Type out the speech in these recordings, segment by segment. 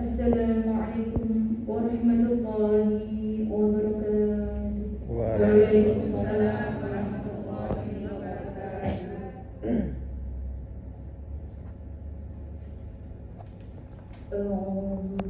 Assalamualaikum warahmatullahi wabarakatuh. Waalaikumsalam warahmatullahi wabarakatuh. أعوذ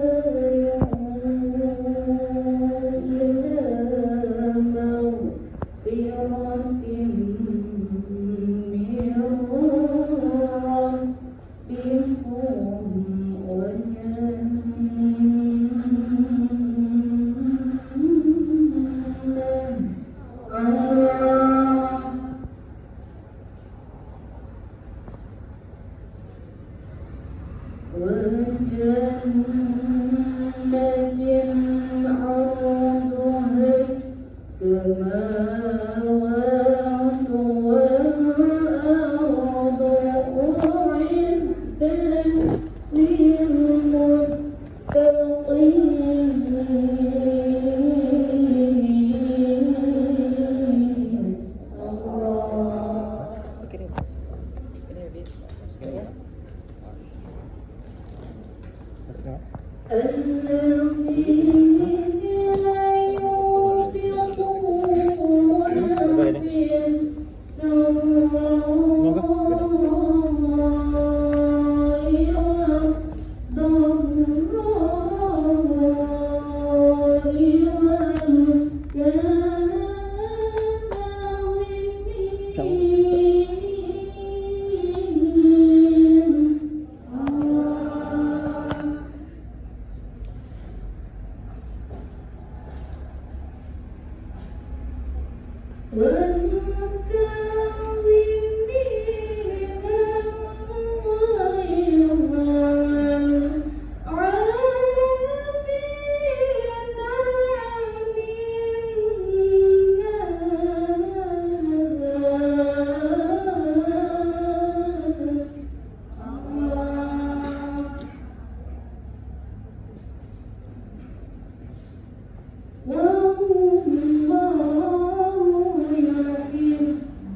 وجنة عرضها السماوات Allow me good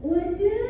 What do?